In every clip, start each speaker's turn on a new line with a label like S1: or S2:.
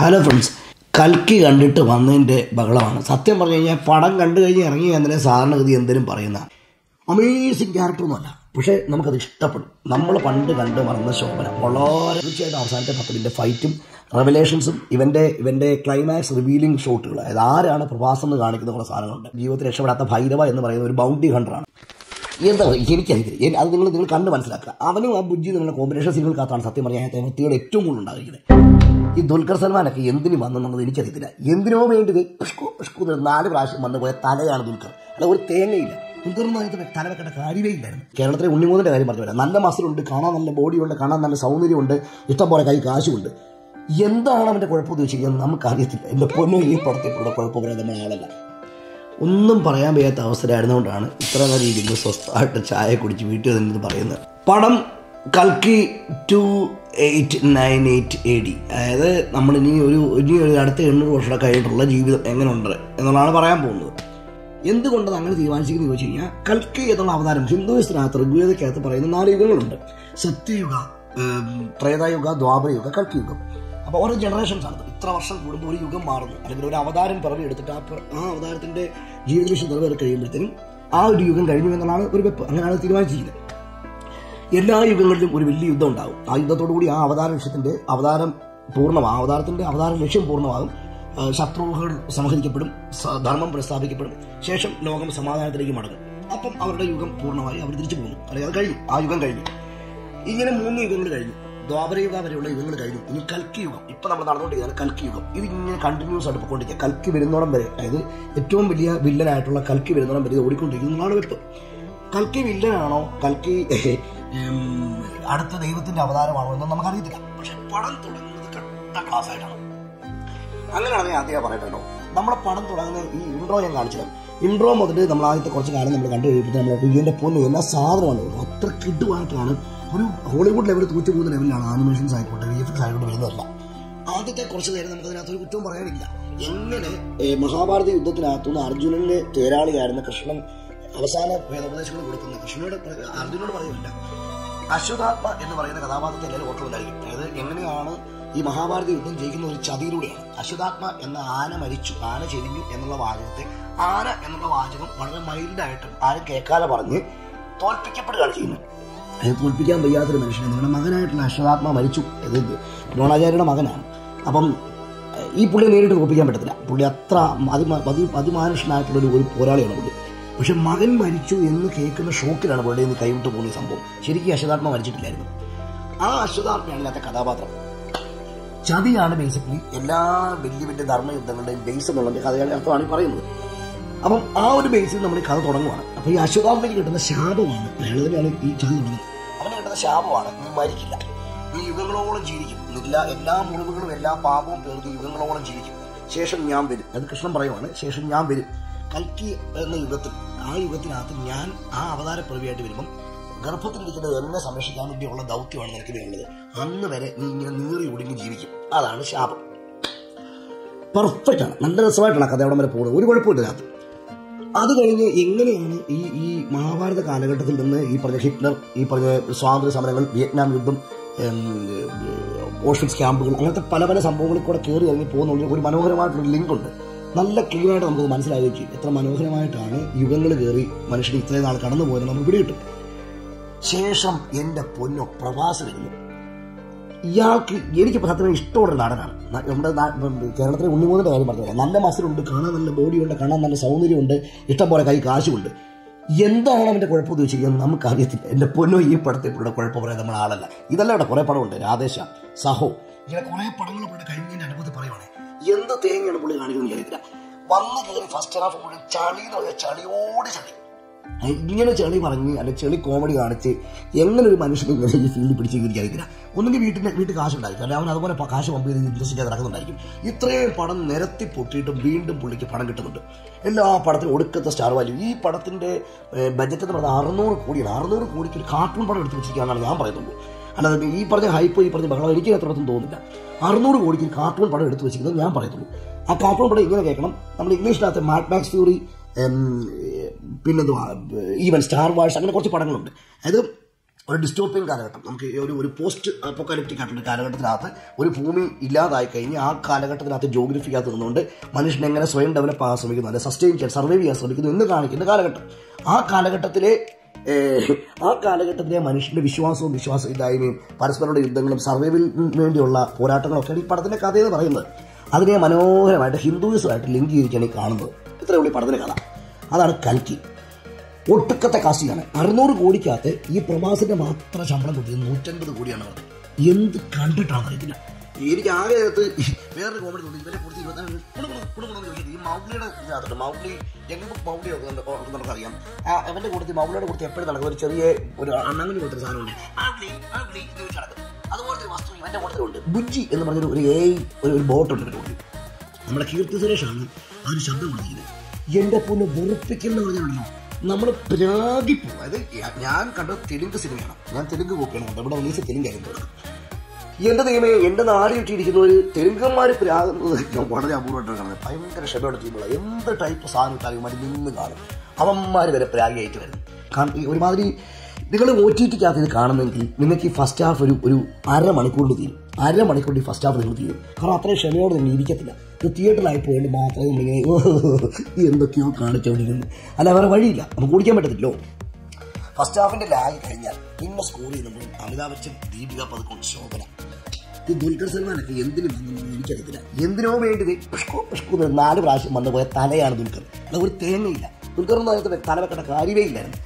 S1: Hello friends കൽക്കി കണ്ടിട്ട് വന്നതിന്റെ ബഹളമാണ്. സത്യം പറഞ്ഞു കഴിഞ്ഞാൽ പടം കണ്ടു കഴിഞ്ഞ് ഇറങ്ങി എന്നതിനെ സാധാരണഗതി എന്തിനും പറയുന്ന അമേസിങ് ക്യാരക്ടറൊന്നുമല്ല പക്ഷേ നമുക്കത് ഇഷ്ടപ്പെടും. നമ്മൾ പണ്ട് കണ്ട് മറന്ന ശോഭന. വളരെ തീർച്ചയായിട്ടും അവസാനത്തെ പത്തിന്റെ ഫൈറ്റും റെവലേഷൻസും ഇവന്റെ ഇവന്റെ ക്ലൈമാക്സ് റിവീലിംഗ് ഷോട്ടുകൾ അതായത് ആരാണ് പ്രവാസം എന്ന് കാണിക്കുന്ന കുറേ സാധനങ്ങളുണ്ട്. ജീവിതത്തിൽ രക്ഷപ്പെടാത്ത ഭൈരവ എന്ന് പറയുന്ന ഒരു ബൗണ്ടി ഹണ്ടറാണ് എന്താ എനിക്കറിയില്ല എനിക്ക് അത് നിങ്ങൾ നിങ്ങൾ കണ്ട് മനസ്സിലാക്കുക. അവനും ആ ബുജ്ജി നിങ്ങളുടെ കോമ്പിനേഷൻ സീനുകൾക്കകത്താണ് സത്യം പറഞ്ഞാൽ വ്യക്തികൾ ഏറ്റവും കൂടുതൽ ഉണ്ടായിരിക്കുന്നത്. ഈ ദുൽഖർ സൽമാനൊക്കെ എന്തിനു വന്നെന്നുള്ളത് എനിക്കറിയത്തില്ല. എന്തിനോ വേണ്ടി നാല് പ്രാവശ്യം വന്നു പോയ തലയാണ് ദുൽഖർ. അല്ല ഒരു തേങ്ങയില്ല. ദുൽഖറിന് അതിനകത്ത് തല വെക്കേണ്ട കാര്യമേ ഇല്ലായിരുന്നു. കേരളത്തിലെ ഉണ്ണിമൂന്നിന്റെ കാര്യം പറഞ്ഞു വരാം നല്ല മസിലുണ്ട് കാണാൻ നല്ല ബോഡിയുണ്ട് കാണാൻ നല്ല സൗന്ദര്യമുണ്ട് ഇഷ്ടംപോലെ കൈ കാശുണ്ട് എന്താണ് അവന്റെ കുഴപ്പം എന്ന് വെച്ചിരിക്കുന്നത് നമുക്കറിയത്തില്ല. എന്റെ പൊന്നു ഈ പടത്തിലുള്ള കുഴപ്പമില്ലാതെ ആളല്ല. ഒന്നും പറയാൻ വയ്യാത്ത അവസരമായിരുന്നുകൊണ്ടാണ് ഇത്ര നേരം ഇരുന്ന് സ്വസ്ഥമായിട്ട് ചായ കുടിച്ച് വീട്ടിൽ നിന്ന് പറയുന്നത്. പടം കൽക്കി two eight nine eight A D. അതായത് നമ്മൾ ഇനി ഒരു ഇനി ഒരു അടുത്ത എണ്ണൂറ് വർഷം കഴിഞ്ഞിട്ടുള്ള ജീവിതം എങ്ങനെയുണ്ട് എന്നുള്ളതാണ് പറയാൻ പോകുന്നത്. എന്തുകൊണ്ടത് അങ്ങനെ തീരുമാനിച്ചിരിക്കുന്നത് ചോദിച്ചു കഴിഞ്ഞാൽ കൽക്കി എന്നുള്ള അവതാരം ഹിന്ദുവിസ്ഥനകത്ത് ഋഗ്വേദക്കകത്ത് പറയുന്ന നാല് യുഗങ്ങളുണ്ട്. സത്യയുഗ ത്രേതായുഗ ദ്വാപരയുഗ കൽക്കിയുഗം. അപ്പോൾ ഓരോ ജനറേഷൻസ് ആണ്. ഇത്ര വർഷം കൂടുമ്പോൾ ഒരു യുഗം മാറുന്നു. അല്ലെങ്കിൽ ഒരു അവതാരം പിറവി എടുത്തിട്ട് ആ ആ അവതാരത്തിന്റെ ജീവിതവിഷം നിറവേറി കഴിയുമ്പോഴത്തേനും ആ ഒരു യുഗം കഴിഞ്ഞു എന്നുള്ളതാണ് ഒരു വെപ്പ്. അങ്ങനെയാണ് തീരുമാനിച്ചിരിക്കുന്നത്. എല്ലാ യുഗങ്ങളിലും ഒരു വലിയ യുദ്ധം ഉണ്ടാകും ആ യുദ്ധത്തോടു കൂടി ആ അവതാര ലക്ഷ്യത്തിന്റെ അവതാരം പൂർണമാകും അവതാരത്തിന്റെ അവതാര ലക്ഷ്യം പൂർണമാകും. ശത്രുക്കൾ സംഹരിക്കപ്പെടും ധർമ്മം പ്രസ്ഥാപിക്കപ്പെടും ശേഷം ലോകം സമാധാനത്തിലേക്ക് മടങ്ങും. അപ്പം അവരുടെ യുഗം പൂർണമായി അവർ തിരിച്ചു പോകുന്നു. അല്ലെങ്കിൽ അത് കഴിഞ്ഞു. ആ യുഗം കഴിഞ്ഞു. ഇങ്ങനെ മൂന്ന് യുഗങ്ങൾ കഴിഞ്ഞു. ദ്വാപരയുഗ വരെയുള്ള യുഗങ്ങൾ കഴിഞ്ഞു. ഇനി കൽക്കി യുഗം. ഇപ്പൊ നമ്മൾ നടന്നുകൊണ്ടിരിക്കുകയാണ് കൽക്കി യുഗം. ഇത് ഇങ്ങനെ കണ്ടിന്യൂസ് ആയിട്ട് പോയിക്കൊണ്ടിരിക്കുക. കൽക്കി വരുന്നോടം വരെ. അതായത് ഏറ്റവും വലിയ വില്ലനായിട്ടുള്ള കൽക്കി വരുന്നോടം വരെ ഇത് ഓടിക്കൊണ്ടിരിക്കുന്നതാണ് വെപ്പ് കൽക്കി വില്ലനാണോ കൽക്കി അടുത്ത ദൈവത്തിന്റെ അവതാരമാണോ എന്ന് നമുക്കറിയത്തില്ല. പക്ഷെ പടം തുടങ്ങുന്നത് കട്ട ക്ലാസ് ആയിട്ടാണ് ഞാൻ ആദ്യം പറയട്ടോ നമ്മളെ പടം തുടങ്ങുന്ന ഈ ഇൻട്രോ ഞാൻ കാണിച്ചത് ഇൻട്രോ മുതൽ നമ്മൾ ആദ്യത്തെ കുറച്ച് കാലം നമ്മൾ കണ്ടു കഴിയുമ്പോൾ നമ്മൾ ഇതിന്റെ പൊന്ന് എല്ലാ സാധനമാണ് അത്ര കിഡുമായിട്ടാണ് ഒരു ഹോളിവുഡ് ലെവൽ തൂച്ചു പോകുന്ന ലെവലിലാണ് ആനിമേഷൻസ് ആയിക്കോട്ടെ വി എഫ് എക്സ് ആയിക്കോട്ടെ വരുന്നതല്ല. ആദ്യത്തെ കുറച്ച് നേരം നമുക്ക് അതിനകത്ത് ഒരു കുറ്റവും പറയാനില്ല. എങ്ങനെ മഹാഭാരത യുദ്ധത്തിനകത്തുനിന്ന് അർജുനന്റെ തേരാളിയായിരുന്ന കൃഷ്ണൻ അവസാന ഭേദോപദേശങ്ങൾ കൊടുക്കുന്ന കൃഷ്ണനോട് അർജുനോട് പറയുന്നില്ല. അശ്വതാത്മ എന്ന് പറയുന്ന കഥാപാത്രത്തെ എല്ലാവരും ഓർക്കുന്നുണ്ടായിരിക്കും അതായത് എങ്ങനെയാണ് ഈ മഹാഭാരത യുദ്ധം ജയിക്കുന്ന ഒരു ചതിയിലൂടെയാണ്. അശ്വതാത്മ എന്ന ആന മരിച്ചു ആന ചെരിഞ്ഞു എന്നുള്ള വാചകത്തെ ആന എന്നുള്ള വാചകം വളരെ മൈൽഡായിട്ടും ആരും കേൾക്കാതെ പറഞ്ഞ് തോൽപ്പിക്കപ്പെടുകയാണ് ചെയ്യുന്നത്. അത് തോൽപ്പിക്കാൻ വയ്യാത്തൊരു മനുഷ്യനെ നിങ്ങളുടെ മകനായിട്ടുള്ള അശ്വതാത്മ മരിച്ചു. ഇത് ദ്രോണാചാര്യയുടെ മകനാണ്. അപ്പം ഈ പുള്ളിയെ നേരിട്ട് തോൽപ്പിക്കാൻ പറ്റത്തില്ല. പുള്ളി അത്ര അതി ഒരു പോരാളിയാണ് പുള്ളി. പക്ഷെ മകൻ മരിച്ചു എന്ന് കേൾക്കുന്ന ഷോക്കിലാണ് പുള്ളിയിൽ നിന്ന് കൈവിട്ട് പോകുന്ന സംഭവം. ശരിക്കും അശ്വതാത്മ മരിച്ചിട്ടില്ലായിരുന്നു. ആ അശ്വതാത്മയാണ് ഇതിനകത്തെ കഥാപാത്രം. ചതിയാണ് ബേസിക്കലി എല്ലാ വലിയ വലിയ ധർമ്മയുദ്ധങ്ങളുടെയും ബേസ് എന്നുള്ള കഥയുടെ അർത്ഥമാണ് പറയുന്നത്. അപ്പം ആ ഒരു ബേസിൽ നമ്മൾ ഈ കഥ തുടങ്ങുവാണ്. അപ്പൊ ഈ അശ്വതാത്മയ്ക്ക് കിട്ടുന്ന ശാപമാണ് തന്നെയാണ് ഈ ചതി തുടങ്ങുന്നത്. അവന് കിട്ടുന്ന ശാപമാണ് നീ മരിക്കില്ല. നീ യുഗങ്ങളോളം ജീവിക്കും. എല്ലാ എല്ലാ മുറിവുകളും എല്ലാ പാപവും പേർന്ന് യുഗങ്ങളോളം ജീവിക്കും. ശേഷം ഞാൻ വരും. അത് കൃഷ്ണൻ പറയുവാണ് ശേഷം ഞാൻ വരും. കൽക്കി എന്ന യുഗത്തിൽ ആ യുഗത്തിനകത്ത് ഞാൻ ആ അവതാര പ്രവിയായിട്ട് വരുമ്പം ഗർഭത്തിലിരിക്കുന്നത് എന്നെ സംരക്ഷിക്കാൻ വേണ്ടിയുള്ള ദൗത്യമാണ് നിനക്ക് വേണ്ടത്. അന്ന് വരെ നീ ഇങ്ങനെ നീറി ഒടുങ്ങി ജീവിക്കും. അതാണ് ശാപം. പെർഫെക്റ്റ് ആണ്. നല്ല രസമായിട്ടാണ് കഥ അവിടെ വരെ പോകുന്നത്. ഒരു കുഴപ്പമില്ല അതിനകത്ത്. അത് കഴിഞ്ഞ് എങ്ങനെയാണ് ഈ ഈ മഹാഭാരത കാലഘട്ടത്തിൽ നിന്ന് ഈ പറഞ്ഞ ഹിറ്റ്ലർ ഈ പറഞ്ഞ സ്വാതന്ത്ര്യ സമരങ്ങൾ വിയറ്റ്നാം യുദ്ധം ഓഷ്വിറ്റ്സ് ക്യാമ്പുകൾ അങ്ങനത്തെ പല പല സംഭവങ്ങളിൽ കൂടെ കയറി ഇറങ്ങി പോകുന്ന ഒരു ലിങ്ക് ഉണ്ട് നല്ല ക്ലിയർ ആയിട്ട് നമുക്ക് മനസ്സിലാവുകയും ചെയ്യും. എത്ര മനോഹരമായിട്ടാണ് യുഗങ്ങൾ കയറി മനുഷ്യൻ ഇത്രയും നാൾ കടന്നു പോയത് നമുക്ക് പിടികിട്ടും. ശേഷം എന്റെ പൊന്നോ പ്രവാസം വരുന്നു. ഇയാൾക്ക് എനിക്ക് സത്യമായി ഇഷ്ടമുള്ള നാടനാണ്. നമ്മുടെ കേരളത്തിലെ ഉണ്ണിമൂന്നിന്റെ കാര്യം പറഞ്ഞു നല്ല മസിലുണ്ട് കാണാൻ നല്ല ബോഡിയുണ്ട് കാണാൻ നല്ല സൗന്ദര്യമുണ്ട് ഇഷ്ടംപോലെ കൈ കാശുമുണ്ട്. എന്താണ് അവന്റെ കുഴപ്പമെന്ന് വെച്ച് നമുക്ക് നമുക്കറിയത്തില്ല. എന്റെ പൊന്നോ ഈ പടത്തിൽ പടത്തിലുള്ള കുഴപ്പം പറയാൻ നമ്മൾ ആളല്ല ഇതല്ല ഇവിടെ കുറേ പടമുണ്ട്. രാധേശ സഹോ ഇങ്ങനെ കുറേ പടങ്ങൾ ഇവിടെ കഴിഞ്ഞതിന്റെ അനുഭവത്തിൽ പറയുവാണ്. എന്ത് തേങ്ങയാണ് പുള്ളി കാണിക്കുന്നത് എനിക്കറിയത്തില്ല വന്ന് കയറി ഫസ്റ്റ് ഹാഫ് മുഴുവൻ ചളി എന്ന് പറഞ്ഞാൽ ചളിയോട് ചളി. ഇങ്ങനെ ചെളി പറഞ്ഞ് അല്ലെ ചെളി കോമഡി കാണിച്ച് എങ്ങനെ ഒരു മനുഷ്യൻ ഇങ്ങനെ ഈ ഫീൽഡിൽ പിടിച്ച് കയറിയിരിക്കില്ല ഒന്നുകിൽ വീട്ടിന്റെ വീട്ടിൽ കാശ് ഉണ്ടായിരിക്കും അല്ലെ അവൻ അതുപോലെ കാശ് പമ്പ് ചെയ്ത് ഇൻട്രസ്റ്റ് ചെയ്ത് നടക്കുന്നുണ്ടായിരിക്കും ഇത്രയും പടം നിരത്തി പൊട്ടിയിട്ടും വീണ്ടും പുള്ളിക്ക് പണം കിട്ടുന്നുണ്ട്. എല്ലാ പടത്തിനും ഒടുക്കത്തെ സ്റ്റാർ വാല്യൂ ഈ പടത്തിന്റെ ബജറ്റ് എന്ന് പറഞ്ഞാൽ അറുന്നൂറ് കോടിയാണ്. അറുന്നൂറ് കോടിക്ക് ഒരു കാർട്ടൂൺ പടം എടുത്ത് വെച്ചിരിക്കുകയാണെന്നാണ് ഞാൻ പറയുന്നുള്ളൂ അല്ലാതെ ഈ പറഞ്ഞ ഹൈപ്പ് ഈ പറഞ്ഞ ബഹളം എനിക്ക് അത്രത്തോളം തോന്നില്ല അറുന്നൂറ് കോടിക്ക് കാർട്ടൂൺ പടം എടുത്തു വെച്ചിരിക്കുന്നത് ഞാൻ പറയത്തുള്ളൂ. ആ കാർട്ടൂൺ പടം ഇങ്ങനെ കേൾക്കണം. നമ്മൾ ഇംഗ്ലീഷിനകത്ത് മാഡ് മാക്സ് ഫ്യൂറി പിന്നെന്തുവാ ഈവൻ സ്റ്റാർ വാഴ്സ് അങ്ങനെ കുറച്ച് പടങ്ങളുണ്ട്. അതായത് ഒരു ഡിസ്റ്റോപ്പിയൻ കാലഘട്ടം. നമുക്ക് ഒരു ഒരു പോസ്റ്റ് അപ്പോക്കാലിപ്റ്റിക് ആയിട്ടുള്ള കാലഘട്ടത്തിനകത്ത് ഒരു ഭൂമി ഇല്ലാതായി കഴിഞ്ഞ് ആ കാലഘട്ടത്തിനകത്ത് ജോഗ്രഫിക്കകത്ത് നിന്നുകൊണ്ട് മനുഷ്യൻ എങ്ങനെ സ്വയം ഡെവലപ്പ് ആകാൻ ശ്രമിക്കുന്നു അല്ലെങ്കിൽ സസ്റ്റെയിൻ ചെയ്യാൻ സർവൈവ് ചെയ്യാൻ ശ്രമിക്കുന്നു എന്ന് കാണിക്കുന്ന കാലഘട്ടം. ആ കാലഘട്ടത്തിലെ ആ കാലഘട്ടത്തിലെ മനുഷ്യന്റെ വിശ്വാസവും വിശ്വാസ വിശ്വാസമില്ലായ്മയും പരസ്പരമുള്ള യുദ്ധങ്ങളും സർവൈവൽ വേണ്ടിയുള്ള പോരാട്ടങ്ങളൊക്കെയാണ് ഈ പടത്തിന്റെ കഥയെന്ന് പറയുന്നത്. അതിനെ മനോഹരമായിട്ട് ഹിന്ദുയിസമായിട്ട് ലിങ്ക് ചെയ്തിട്ടാണ് ഈ കാണുന്നത്. ഇത്രയേ ഉള്ളൂ പടത്തിന്റെ കഥ. അതാണ് കൽക്കി. ഒട്ടുക്കത്തെ കാശിയാണ്. അറുന്നൂറ് കോടിക്കകത്ത് ഈ പ്രവാസിന്റെ മാത്രം ശമ്പളം കൊടുത്തത് നൂറ്റൻപത് കോടിയാണ് എന്ത് കണ്ടിട്ടാണ് അറിയത്തില്ല എനിക്ക് ആകെ അകത്ത് വേറൊരു കോമഡി തോന്നി ഇവരെ കുറിച്ച് ഈ മൗലിയുടെ ഇതിനകത്തുണ്ട്. മൗലി യങ് മൗലി ഒക്കെ അറിയാം അവന്റെ കൂട്ടത്തിൽ മൗഗ്ലിയുടെ കൂടുതൽ എപ്പോഴും നടക്കുന്ന ഒരു ചെറിയ ഒരു അണ്ണാങ്ങിന് കൊടുത്തൊരു സാധനമുണ്ട് ഒരു വസ്തു ഇവന്റെ കൂട്ടത്തിലുണ്ട് ബുജ്ജി എന്ന് പറഞ്ഞൊരു ഒരു എ ഒരു ബോട്ട് ഉണ്ട് ഇവന്റെ കൂട്ടത്തിൽ നമ്മുടെ കീർത്തി സുരേഷാണ് ആ ഒരു ശബ്ദം കൊടുത്തിരിക്കുന്നത് എന്റെ പൊന്ന് വെറുപ്പിക്കുന്ന പറഞ്ഞാണല്ലോ നമ്മൾ പ്രാഗിപ്പോ അതായത് ഞാൻ കണ്ട തെലുങ്ക് സിനിമയാണ്. ഞാൻ തെലുങ്ക് കോപ്പിയാണ് കണ്ടത് ഇവിടെ റിലീസ് തെലുങ്കായിരുന്നു എന്റെ ദൈവമേ എന്റെ നാട് ചുറ്റിയിരിക്കുന്ന ഒരു തെലുങ്കന്മാർ വളരെ അപൂർവമായിട്ടാണ് ഭയങ്കര ക്ഷമയോടെ ചെയ്യുമ്പോൾ എന്ത് ടൈപ്പ് സാധനം ഇട്ടാലും മതി നിന്ന് കാണും. അവന്മാർ വരെ പ്രാഗിയായിട്ട് വരുന്നു കാരണം ഈ ഒരുമാതിരി നിങ്ങൾ ഒ ടി ടിക്കകത്ത് ഇത് കാണുന്നെങ്കിൽ നിങ്ങൾക്ക് ഈ ഫസ്റ്റ് ഹാഫ് ഒരു ഒരു അരമണിക്കൂറിൽ തീരും. അരമണിക്കൂറിൽ ഫസ്റ്റ് ഹാഫ് നിങ്ങൾ തീരും. കാരണം അത്രയും ക്ഷമയോടെ നിങ്ങൾ ഇരിക്കത്തില്ല. ഇത് തിയേറ്ററിലായി പോയിട്ട് മാത്രമേ നമ്മളിങ്ങനെ "ഓ, ഈ എന്തൊക്കെയോ കാണിച്ചുകൊണ്ടിരിക്കുന്നു അല്ല വേറെ വഴിയില്ല. നമുക്ക് ഓടിക്കാൻ പറ്റത്തില്ലോ ഫസ്റ്റ് ഹാഫിന്റെ ലാഗ് കഴിഞ്ഞാൽ പിന്നെ സ്കോർ ചെയ്യുമ്പോൾ അമിതാഭ് ബച്ചൻ ദീപിക പതുക്കൊണ്ട് ശോഭന. ഈ ദുൽഖർ സൽമാനൊക്കെ എന്തിനു വന്നു എനിക്കറിയത്തില്ല എന്തിനോ വേണ്ടി പുഷ്കോ പുഷ്കു നാല് പ്രാവശ്യം വന്നു പോയ തലയാണ് ദുൽഖർ. അത് ഒരു തേങ്ങയില്ല. ദുൽഖർ എന്ന് പറയുന്നത് തല വെക്കേണ്ട കാര്യമേ ഇല്ലായിരുന്നു.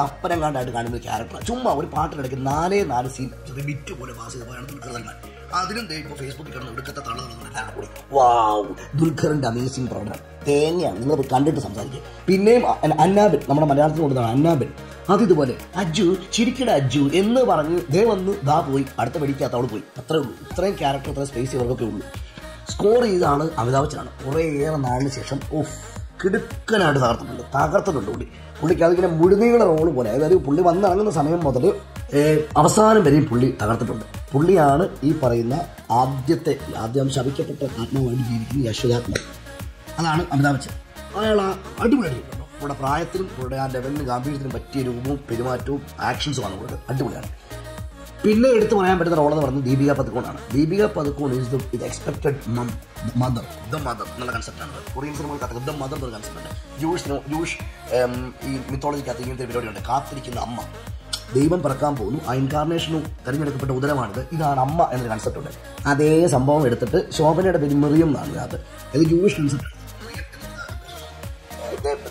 S1: അപ്പനം കണ്ടായിട്ട് കാണുന്ന ക്യാരക്ടർ ചുമ്മാ ഒരു പാട്ടിനിടയ്ക്ക് നാലേ നാല് സീൻ ചെറിയ ബിറ്റ് പോലെ പാസ് ചെയ്ത പോയാണ് ദുൽഖർ സൽമാൻ. അതിലും ഇപ്പോൾ ഫേസ്ബുക്കിൽ കിടന്ന് ഒടുക്കത്തെ തള്ളതെന്ന് തള്ളുന്ന കൂടി. വാവ് ദുൽഖറിന്റെ അമേസിംഗ് പ്രകടനം. തേങ്ങയാണ്. നിങ്ങൾ കണ്ടിട്ട് സംസാരിക്കുക പിന്നെയും അന്നാബിൻ നമ്മുടെ മലയാളത്തിൽ കൊണ്ടുവന്ന അന്നാബിൻ. അതിതുപോലെ അജു ചിരിക്കട അജു എന്ന് പറഞ്ഞ് ദേ വന്ന് ദാ പോയി. അടുത്ത പഠിക്കാത്ത അവൾ പോയി. അത്രേ ഉള്ളൂ. ഇത്രയും ക്യാരക്ടർ ഇത്രയും സ്പേസ് ഇവർക്കൊക്കെ ഉള്ളൂ. സ്കോർ ചെയ്താണ് അമിതാഭ് ബച്ചനാണ്. കുറേയേറെ നാളിന് ശേഷം ഓഫ് കിടുക്കനായിട്ട് തകർത്തിട്ടുണ്ട്. തകർത്തിട്ടുണ്ട് പുള്ളി. പുള്ളിക്ക് അതിങ്ങനെ മുഴുനീള റോൾ പോലെ. അതായത് പുള്ളി വന്നിറങ്ങുന്ന സമയം മുതൽ അവസാനം വരെയും പുള്ളി തകർത്തിട്ടുണ്ട്. പുള്ളിയാണ് ഈ പറയുന്ന ആദ്യത്തെ ആദ്യം ശവിക്കപ്പെട്ട ആത്മാവായിട്ട് ജീവിക്കുന്ന യശോദാത്മ അതാണ് അമിതാഭ് ബച്ചൻ. അയാൾ അടിപൊളിയായിട്ട് ഇവിടെ പ്രായത്തിലും ഇവിടെ ആ ലെവലിനും ഗാംഭീര്യത്തിനും പറ്റിയ രൂപവും പെരുമാറ്റവും ആക്ഷൻസുമാണ് ഇവിടെ അടിപൊളിയാണ്. പിന്നെ എടുത്തു പറയാൻ പറ്റുന്ന റോൾ എന്ന് പറയുന്നത് ദീപിക പതുക്കോണാണ് ദീപിക പതുക്കോൺ ഈസ് ദ ഇത് എക്സ്പെക്ടഡ് മദർ ദ മദർ എന്നുള്ള കൺസെപ്റ്റാണ് കൊറിയൻ സിനിമകൾക്കകത്ത് ദ മദർ എന്നൊരു കൺസെപ്റ്റ് ജൂഷ് ജൂഷ് ഈ മിത്തോളജിക്കകത്ത് ഇങ്ങനത്തെ പരിപാടിയുണ്ട്. കാത്തിരിക്കുന്ന അമ്മ. ദൈവം പിറക്കാൻ പോകുന്നു. ആ ഇൻകാർണേഷനും തിരഞ്ഞെടുക്കപ്പെട്ട ഉദരമാണിത്. ഇതാണ് അമ്മ എന്നൊരു കൺസെപ്റ്റ് ഉണ്ട്. അതേ സംഭവം എടുത്തിട്ട് ശോഭനയുടെ പേര് മെറിയം എന്നാണ് അത് ഇത് ജൂഷ് കൺസെപ്റ്റ്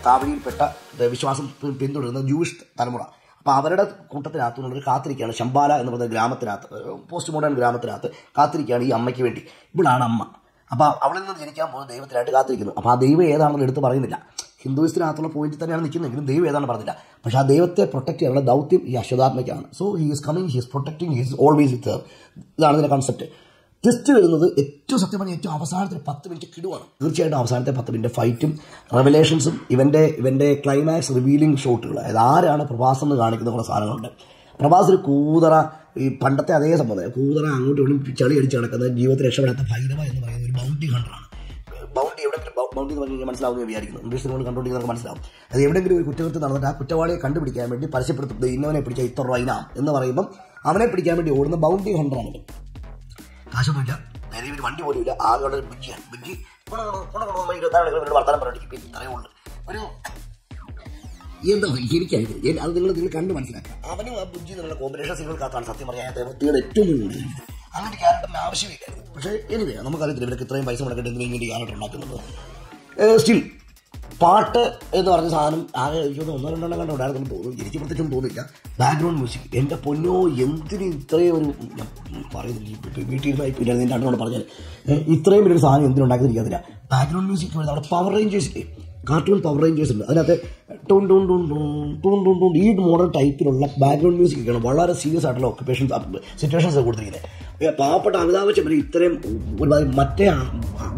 S1: താവഴിയിൽപ്പെട്ട വിശ്വാസം പിന്തുടരുന്ന ജൂയിഷ് തലമുറ. അപ്പോൾ അവരുടെ കൂട്ടത്തിനകത്ത് നിന്നൊരു കാത്തിരിക്കുകയാണ്. ശമ്പാല എന്ന് പറയുന്ന ഗ്രാമത്തിനകത്ത് പോസ്റ്റ് മോഡേൺ ഗ്രാമത്തിനകത്ത് കാത്തിരിക്കുകയാണ് ഈ അമ്മയ്ക്ക് വേണ്ടി. ഇവിടാണ് അമ്മ. അപ്പോൾ അവളിൽ നിന്ന് ജനിക്കാൻ പോകുന്ന ദൈവത്തിനായിട്ട് കാത്തിരിക്കുന്നു. അപ്പോൾ ആ ദൈവം ഏതാണെന്ന് എടുത്ത് പറയുന്നില്ല. ഹിന്ദുവിസ്റ്റിനകത്തുള്ള പോയിന്റ് തന്നെയാണ് നിൽക്കുന്നതെങ്കിലും ദൈവം ഏതാണെന്ന് പറഞ്ഞില്ല. പക്ഷേ ആ ദൈവത്തെ പ്രൊട്ടക്ട് ചെയ്യാനുള്ള ദൗത്യം ഈ അശ്വതാത്മയ്ക്കാണ്. So he is coming he is protecting he is always with ഇതാണ് ഇതിന്റെ കൺസെപ്റ്റ് ട്വിസ്റ്റ് വരുന്നത് ഏറ്റവും സത്യം പറഞ്ഞാൽ ഏറ്റവും അവസാനത്തെ പത്ത് മിനിറ്റ് കിടുവാണ്. തീർച്ചയായിട്ടും അവസാനത്തെ പത്ത് മിനിറ്റ് ഫൈറ്റും റെവലേഷൻസും ഇവന്റെ ഇവന്റെ ക്ലൈമാക്സ് റിവീലിംഗ് ഷോട്ടുകൾ അതായത് ആരാണ് പ്രഭാസം എന്ന് കാണിക്കുന്ന കുറേ സാധനങ്ങളുണ്ട്. പ്രഭാസ് ഒരു കൂതറ ഈ പണ്ടത്തെ അതേ സംഭവം. കൂതറ അങ്ങോട്ടും ഇവിടെയും ചളി അടിച്ച് നടക്കുന്ന ജീവിതത്തിൽ രക്ഷപ്പെടാത്ത ഭൈരവ എന്ന് പറയുന്ന ഒരു ബൗണ്ടി ഹണ്ടറാണ് ബൗണ്ടി എവിടെയെങ്കിലും ബൗണ്ടി എന്ന് പറഞ്ഞു കഴിഞ്ഞാൽ മനസ്സിലാവുമെന്ന് വിചാരിക്കുന്നു. ഇംഗ്ലീഷ് സിനിമകൾ നമുക്ക് മനസ്സിലാവും. അത് എവിടെയെങ്കിലും ഒരു കുറ്റകൃത്യം നടന്നിട്ട് ആ കുറ്റവാളിയെ കണ്ടുപിടിക്കാൻ വേണ്ടി പരസ്യപ്പെടുത്തുന്നത് ഇന്നവനെ പിടിച്ച ഇത്ര രൂപ എന്ന് പറയുമ്പം അവനെ പിടിക്കാൻ വേണ്ടി ഓടുന്ന ബൗണ്ടി ഹണ്ടറാണ്. കാശൊന്നുമില്ല. നേരെ ഒരു വണ്ടി പോലും ഇല്ല. ആകെ ഉള്ള കൊണ ഇരുപത്താറ് മണിക്കൂർ വർത്തമാനം പറഞ്ഞിട്ട് ഇത്രയേ ഉള്ളൂ. ഒരു എന്താ എനിക്കറിയില്ല അത് നിങ്ങൾ നിങ്ങൾ കണ്ട് മനസ്സിലാക്കാം. അവനും ആ ബുദ്ധി എന്നുള്ള കോമ്പിനേഷൻ സിനിമകൾക്കകത്താണ് സത്യം പറയാൻ വൃത്തിയുടെ ഏറ്റവും കൂടുതൽ. അങ്ങനെ ക്യാരക്ടറിന് ആവശ്യമില്ലായിരുന്നു പക്ഷേ എനിവേ നമുക്കറിയത്തില്ല ഇവർക്ക് ഇത്രയും പൈസ മുടക്കിട്ട് ഇങ്ങനെ ക്യാരക്ടർ ഉണ്ടാക്കുന്നത്. സ്റ്റിൽ പാട്ട് എന്ന് പറഞ്ഞ സാധനം ആകെ ഒന്നോ രണ്ടോ കണ്ടോ ഉണ്ടായിരുന്നു തോന്നുന്നു. എനിക്ക് പ്രത്യേകിച്ചും തോന്നില്ല ബാക്ക്ഗ്രൗണ്ട് മ്യൂസിക് എന്റെ പൊന്നോ എന്തിന് ഇത്രയും ഒരു പറയുന്നില്ല വീട്ടിലിരുന്നായി പിന്നെ എന്റെ അണ്ണനോട് പറഞ്ഞാൽ ഇത്രയും വലിയൊരു സാധനം എന്തിനുണ്ടാക്കുന്നിരിക്കത്തില്ല ബാക്ക്ഗ്രൗണ്ട് മ്യൂസിക് അവിടെ power rangers cartoon power rangers ഉണ്ട്. അതിനകത്ത് toon toon toon toon toon toon toon ഈ മോഡൽ ടൈപ്പിലുള്ള ബാക്ക്ഗ്രൗണ്ട് മ്യൂസിക് ഒക്കെയാണ് വളരെ സീരിയസ് ആയിട്ടുള്ള ഓക്കുപേഷൻസ് സിറ്റുവേഷൻസ് കൊടുത്തിരിക്കുന്നത്. പാവപ്പെട്ട അമിതാഭ് വരെ ഇത്രയും ഒരുപാട് മറ്റേ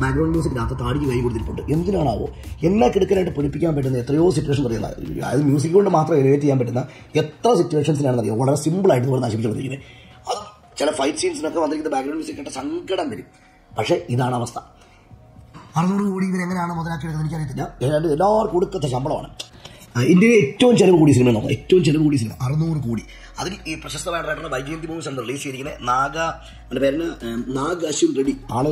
S1: ബാക്ക്ഗ്രൗണ്ട് മ്യൂസിക്കിനകത്ത് താടിക്ക് കൈ കൊടുത്തിട്ടുണ്ട്. എന്തിനാണാവോ? എന്നെ കിടക്കാനായിട്ട് പൊലിപ്പിക്കാൻ പറ്റുന്ന എത്രയോ സിറ്റുവേഷൻ അറിയുന്നത് അതായത് മ്യൂസിക് കൊണ്ട് മാത്രം എലിവേറ്റ് ചെയ്യാൻ പറ്റുന്ന എത്ര സിറ്റുവേഷൻസിനാണെന്ന് അറിയാം വളരെ സിമ്പിളായിട്ട് ഇവിടെ നശിപ്പിച്ചുകൊണ്ടിരിക്കുന്നത് അത് ചില ഫൈറ്റ് സീൻസിനൊക്കെ വന്നിരിക്കുന്ന ബാക്ക്ഗ്രൗണ്ട് മ്യൂസിക് കേട്ട സങ്കടം വരും. പക്ഷേ ഇതാണ് അവസ്ഥ. അറുന്നൂറ് കോടി ഇവരെങ്ങനെയാണ് മുതലാക്കിയെടുക്കുന്നത് എനിക്കറിയത്തില്ല. എല്ലാവർക്കും കൊടുക്കത്തെ ശമ്പളമാണ്. ഇന്ത്യയിലെ ഏറ്റവും ചെലവ് കൂടിയ സിനിമ നോക്കാം ഏറ്റവും ചെലവ് കൂടിയ സിനിമ. അറുന്നൂറ് കോടി. അതിൽ ഈ പ്രശസ്തമായ ഡയറക്ടർ വൈജയന്തി മൂവീസ് ആണ് റിലീസ് ചെയ്തിരിക്കുന്നത് നാഗ എന്റെ പേരിന് നാഗ് അശ്വിൻ റെഡ്ഡി. ആൾ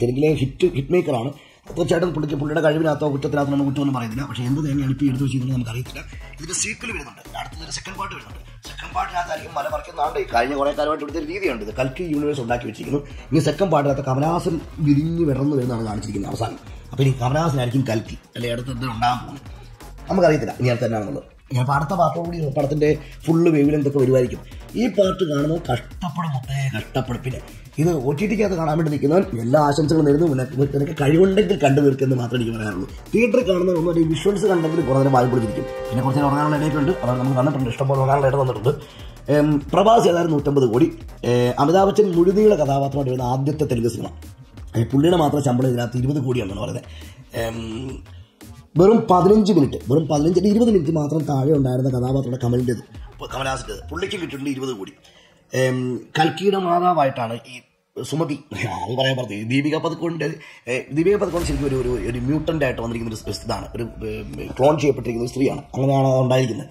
S1: തെലുങ്കിലെ ഹിറ്റ് ഹിറ്റ് മേക്കറാണ് തീർച്ചയായിട്ടും പുള്ളിക്ക് പുള്ളിയുടെ കഴിവിനകത്തോ കുറ്റത്തിനകത്തോ നമ്മൾ കുറ്റമൊന്നും പറയുന്നില്ല. പക്ഷേ എന്ത് തന്നെയാണ് ഇപ്പോൾ എടുത്ത് വെച്ചിരിക്കുന്നത് നമുക്ക് അറിയത്തില്ല ഇതിന്റെ സീക്വൽ വരുന്നുണ്ട്. അടുത്തത് സെക്കൻഡ് പാർട്ട് വരുന്നുണ്ട്. സെക്കൻഡ് പാർട്ടിനകത്തായിരിക്കും മല മറിക്കുന്നതാണ്ട് കഴിഞ്ഞ കുറേ കാലമായിട്ട് ഇവിടുത്തെ രീതിയുണ്ട്. ഇത് കൽക്കി യൂണിവേഴ്സ് ഉണ്ടാക്കി വെച്ചിരിക്കുന്നു. ഇനി സെക്കൻഡ് പാർട്ടിനകത്ത് കമലഹാസൻ വിരിഞ്ഞ് വിടർന്നു വരുന്നതാണ് കാണിച്ചിരിക്കുന്നത് അവസാനം. അപ്പോൾ ഇനി കമലഹാസനായിരിക്കും കൽക്കി. അല്ലെ അടുത്ത് എന്ത്? ഉണ്ടാകാൻ പോകുന്നത് നമുക്കറിയത്തില്ല. ഇനി അടുത്ത് തന്നെയാണെന്നുള്ളത് ഞാൻ അപ്പോൾ അടുത്ത പാർട്ടോടുകൂടി പടത്തിന്റെ ഫുള്ള് വേവിൽ എന്തൊക്കെ വരുമായിരിക്കും ഈ പാർട്ട് കാണുന്നത് കഷ്ടപ്പെടും മൊത്തേ കഷ്ടപ്പെടും. പിന്നെ ഇത് ഒ ടി ടിക്കകത്ത് കാണാൻ വേണ്ടി നിൽക്കുന്നവൻ എല്ലാ ആശംസകളും നേരുന്നു. നിനക്ക് കഴിവുണ്ടെങ്കിൽ കണ്ടു തീർക്കുമെന്ന് മാത്രമേ എനിക്ക് പറയാനുള്ളൂ. തിയേറ്ററിൽ കാണുന്ന ഒന്നും ഒരു വിഷ്വൽസ് കണ്ടെങ്കിൽ കുറേ നേരം വായി പിടിച്ചിരിക്കും. പിന്നെ കുറച്ച് നേരം ഉറങ്ങാനുള്ള ഇടയൊക്കെയുണ്ട് അതാണ് നമുക്ക് തന്നിട്ടുണ്ട് ഇഷ്ടംപോലെ ഉറങ്ങാനുള്ള ഇടം വന്നിട്ടുണ്ട്. പ്രഭാസ് ഏതായാലും നൂറ്റമ്പത് കോടി. അമിതാഭ് ബച്ചൻ മുഴുനീള കഥാപാത്രമായിട്ട് വരുന്ന ആദ്യത്തെ തെലുങ്ക് സിനിമ. പുള്ളിയുടെ മാത്രം ശമ്പളം ഇതിനകത്ത് ഇരുപത് കോടിയാണെന്നാണ് പറയുന്നത്. വെറും പതിനഞ്ച് മിനിറ്റ് വെറും പതിനഞ്ച് അല്ല ഇരുപത് മിനിറ്റ് മാത്രം താഴെ ഉണ്ടായിരുന്ന കഥാപാത്രമാണ് കമലിന്റെത്. കമലഹാസിന്റെത് പുള്ളിക്ക് കിട്ടിയിട്ടുണ്ട് ഇരുപത് കോടി. കൽക്കിയുടെ മാതാവായിട്ടാണ് ഈ സുമതി. അത് പറയാൻ പറഞ്ഞു ദീപിക പതുക്കോണിന്റെ ദീപിക പതുക്കോൺ ശരിക്കും ഒരു ഒരു മ്യൂട്ടന്റ് ആയിട്ട് വന്നിരിക്കുന്ന ഒരു ഇതാണ്. ഒരു ക്ലോൺ ചെയ്യപ്പെട്ടിരിക്കുന്ന സ്ത്രീയാണ്. അങ്ങനെയാണ് ഉണ്ടായിരിക്കുന്നത്.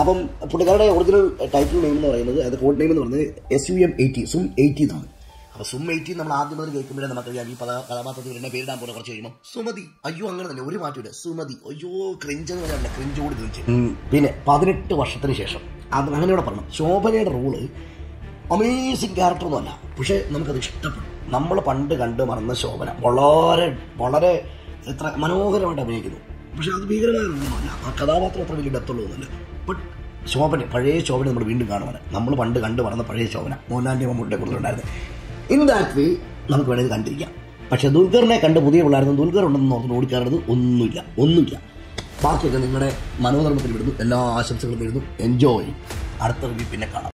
S1: അപ്പം പുള്ളിക്കാരുടെ ഒറിജിനൽ ടൈറ്റിൽ നെയിം എന്ന് പറയുന്നത് അത് കോഡ് നെയിം എന്ന് പറയുന്നത് S U M eighty sum eighty എന്നാണ്. അപ്പൊ സും എയ്റ്റി നമ്മൾ ആദ്യം മുതൽ കേൾക്കുമ്പോഴേ നമുക്കറിയാം ഈ കഥാപാത്രത്തിൽ എന്നെ പേരിടാൻ പോലെ കുറച്ച് കഴിയുമ്പോൾ സുമതി. അയ്യോ അങ്ങനെ തന്നെ ഒരു മാറ്റമില്ല സുമതി. അയ്യോ ക്രിഞ്ച് എന്ന് പറഞ്ഞാൽ ക്രിഞ്ചോട് ക്രിഞ്ച് പിന്നെ പതിനെട്ട് വർഷത്തിന് ശേഷം. അത് അങ്ങനെയോടെ പറഞ്ഞു. ശോഭനയുടെ റോൾ അമേസിംഗ് ക്യാരക്ടർ ഒന്നുമല്ല. പക്ഷേ നമുക്കത് ഇഷ്ടപ്പെടും നമ്മൾ പണ്ട് കണ്ട് മറന്ന ശോഭന. വളരെ വളരെ എത്ര മനോഹരമായിട്ട് അഭിനയിക്കുന്നു. പക്ഷെ അത് ഭീകരമായ ഒന്നുമല്ല. ആ കഥാപാത്രം അത്ര വലിയ ഡെത്തുള്ളതൊന്നുമല്ല ബട്ട് ശോഭന പഴയ ശോഭന നമ്മൾ വീണ്ടും കാണുവാണ്. നമ്മൾ പണ്ട് കണ്ടു മറന്ന പഴയ ശോഭന. മോഹൻലാലിന്റെ മമ്മൂട്ടിയെ കുറിച്ചുണ്ടായിരുന്നു. ഇൻ ദാറ്റ് വേ നമുക്ക് വേണമെങ്കിൽ കണ്ടിരിക്കാം. പക്ഷെ ദുൽഖറിനെ കണ്ട് പുതിയ പിള്ളേർ ദുൽഖർ ഉണ്ടെന്ന് നോക്കുന്ന ഓടിക്കാറുള്ളത് ഒന്നുമില്ല. ഒന്നുമില്ല. ബാക്കിയൊക്കെ നിങ്ങളുടെ മനോധർമ്മത്തിൽ വിടുന്നു എല്ലാ ആശംസകളും വരുന്നു എൻജോയ് അടുത്ത റിവ്യൂ പിന്നെ കാണാം.